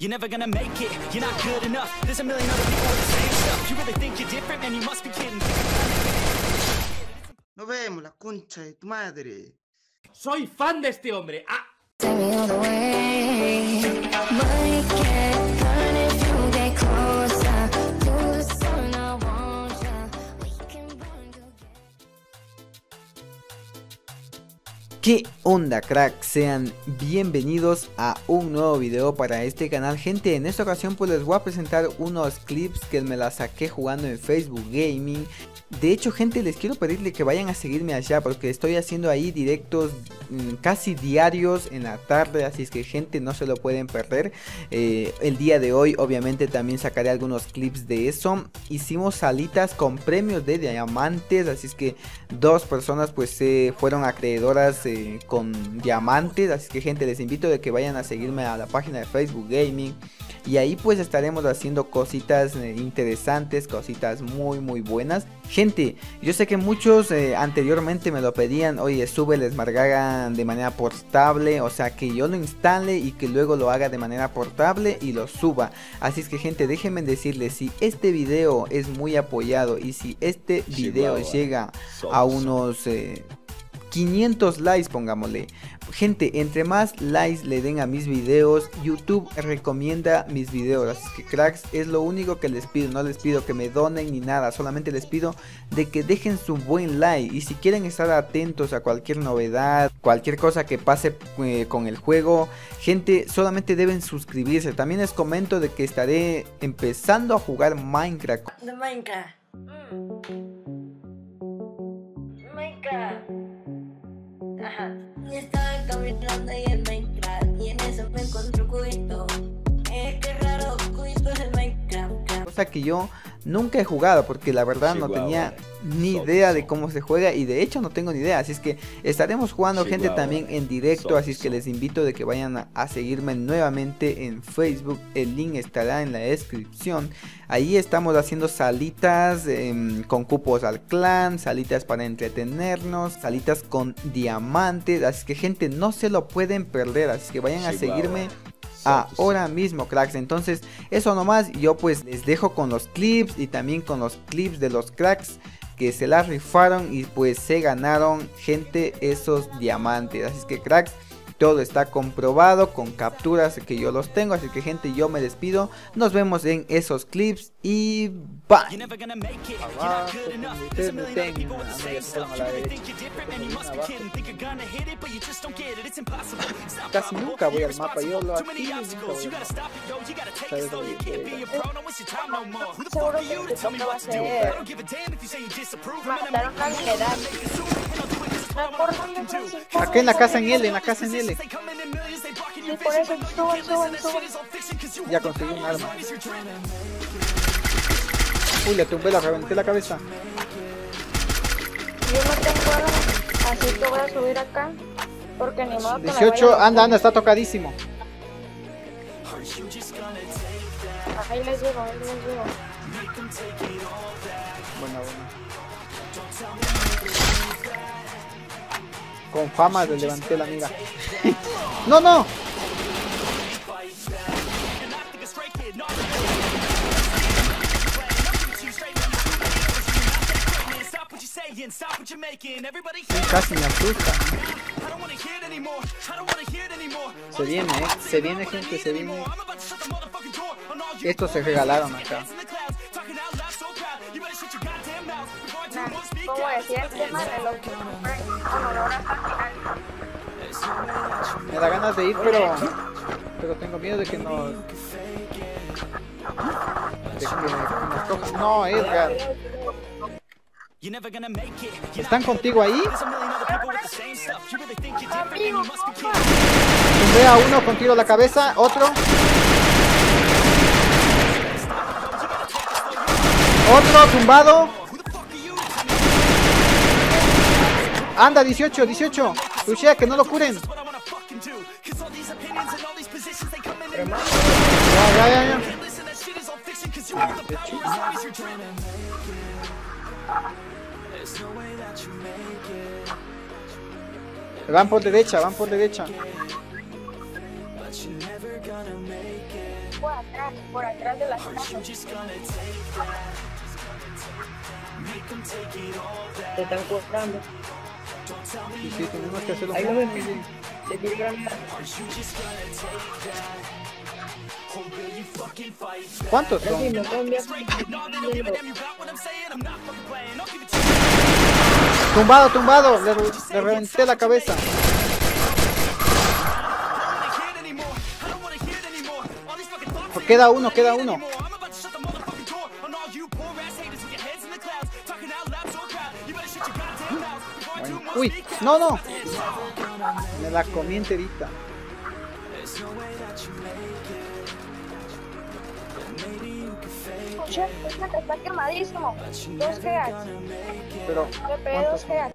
You're never gonna make it, you're not good enough. There's a million other people with the same stuff. You really think you're different, man, you must be kidding. Nos vemos, la concha de tu madre. Soy fan de este hombre. Ah, ¿Qué onda crack? Sean bienvenidos a un nuevo video para este canal. Gente, en esta ocasión pues les voy a presentar unos clips que me la saqué jugando en Facebook Gaming. De hecho gente les quiero pedirle que vayan a seguirme allá porque estoy haciendo ahí directos mm, casi diarios en la tarde Así es que gente no se lo pueden perder. Eh, El día de hoy obviamente también sacaré algunos clips de eso. Hicimos salitas con premios de diamantes Así es que dos personas pues se fueron acreedoras eh, con diamantes así que gente les invito de que vayan a seguirme a la página de Facebook Gaming y ahí pues estaremos haciendo cositas eh, interesantes cositas muy muy buenas. Gente yo sé que muchos eh, anteriormente me lo pedían oye sube el Smargaga de manera portable o sea que yo lo instale y que luego lo haga de manera portable y lo suba. Así es que gente déjenme decirles si este video es muy apoyado y si este video llega a unos eh, 500 likes pongámosle. Gente entre más likes le den a mis videos youtube recomienda mis videos. Así que cracks es lo único que les pido. No les pido que me donen ni nada. Solamente les pido de que dejen su buen like. Y si quieren estar atentos a cualquier novedad cualquier cosa que pase eh, con el juego gente solamente deben suscribirse. También les comento de que estaré empezando a jugar minecraft. De Minecraft. Minecraft. Y estaba caminando ahí en Minecraft y en eso me encontré un cubito. Eh, qué raro, cubito es el Minecraft. cosa que yo nunca he jugado porque la verdad no tenía ni idea de cómo se juega y de hecho no tengo ni idea así es que estaremos jugando gente también en directo así es que les invito de que vayan a, a seguirme nuevamente en Facebook el link estará en la descripción. Ahí estamos haciendo salitas em, con cupos al clan salitas para entretenernos salitas con diamantes así que gente no se lo pueden perder así que vayan a seguirme ahora mismo cracks. Entonces eso nomás yo pues les dejo con los clips y también con los clips de los cracks que se la rifaron y pues se ganaron gente esos diamantes. Así que cracks todo está comprobado con capturas que yo los tengo así que gente yo me despido. Nos vemos en esos clips y bye. Casi nunca voy al mapa, yo lo irresponsible. Too many activo y nunca obstacles, voy. You al gotta mapa. stop it, yo. You gotta take it Sabes slow, lo you que can't be quiero. a pro No waste your time no more. Who the fuck Seguro are que you te to tell me toca what to do? hacer. I don't give a damn if you say you disapprove. I'm gonna Mataron al acá en la casa en L en la casa en L Sí, por eso suban, suban, suban. ya conseguí un arma uy le tumbé la reventé la cabeza Yo no tengo arma, así que voy a subir acá. Porque ni modo que me 18 vaya a- anda anda está tocadísimo Ahí les llego, ahí les llego. Buena, buena. Con fama le levanté la mira. ¡No, no! Casi me asusta. Se viene, eh. Se viene, gente, se viene. Estos se regalaron acá. Como decía el tema de los que. Me da ganas de ir, pero. Pero tengo miedo de que nos. De que nos cojan. No, Edgar. ¿Están contigo ahí? Tumbé a uno con tiro a la cabeza, otro. Otro tumbado. Anda, 18, 18. Luchea, que no lo curen. Ya, ya, ya, ya. Van por derecha, van por derecha. Por atrás, por atrás de casas. Te están cortando. Sí, sí, tenemos que hacerlo Ahí lo granada. ¿Cuántos son? Tumbado, tumbado. Le, le reventé la cabeza. Queda uno, queda uno. Uy, no, no. Me la comí enterita. Escucha, escucha, está quemadísimo. Dos. Pero, make it.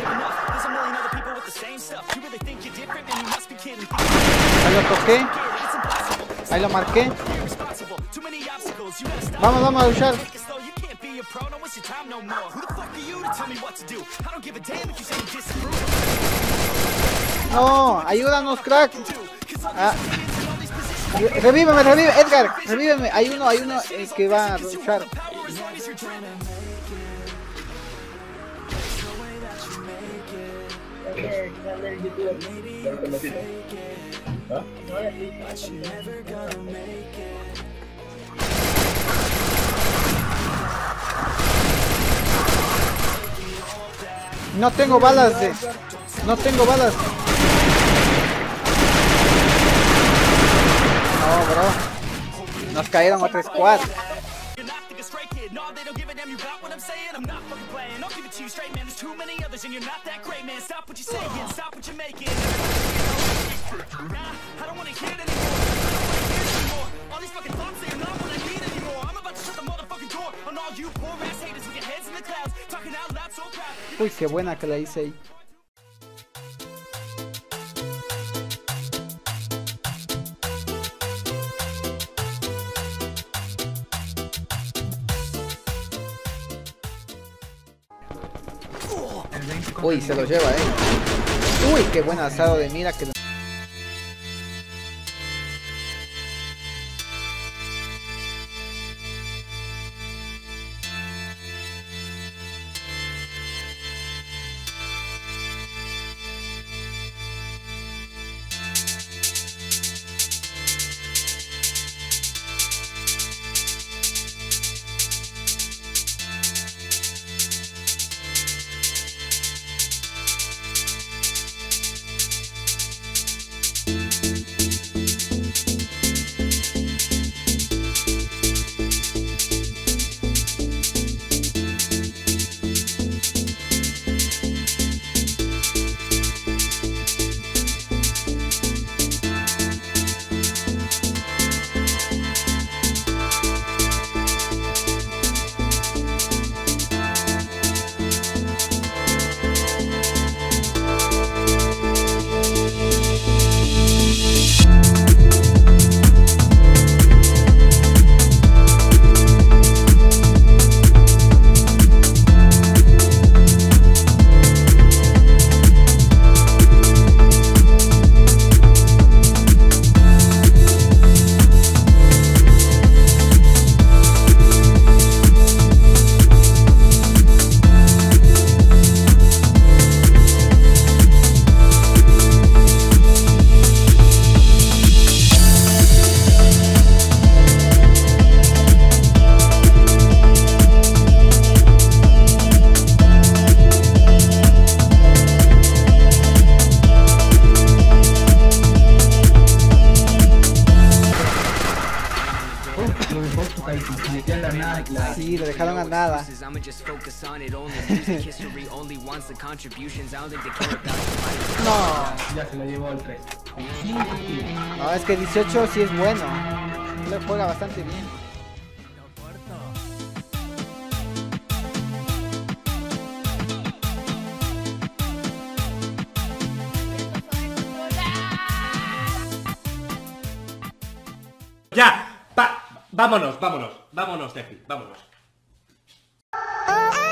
Enough. There's a million other people with the same stuff. You really think you're different, man? You must be kidding. Ahí lo toqué. Ahí lo marqué. Irresponsible. Too many obstacles. You gotta stop. Vamos, vamos a luchar. No more. Who the fuck are you to tell me what to do? I don't give a damn if you say you disapprove. No, ayúdanos, crack. Ah. Revíveme, revive, Edgar, revíveme. Hay uno, hay uno eh, que va a luchar. power that you're you're. Nah, I don't wanna hear it anymore. I don't wanna hear it anymore. All these fucking thoughts, they are not what I need Uy, qué buena que la hice ahí. Uy, se lo lleva, eh. Uy, qué buen asado de mira que. Lo about No, Ya se lo llevó el 3. no, es que 18 sí es bueno. Le juega bastante bien. Ya, va, vámonos, vámonos, vámonos, Tefi, vámonos. Oh.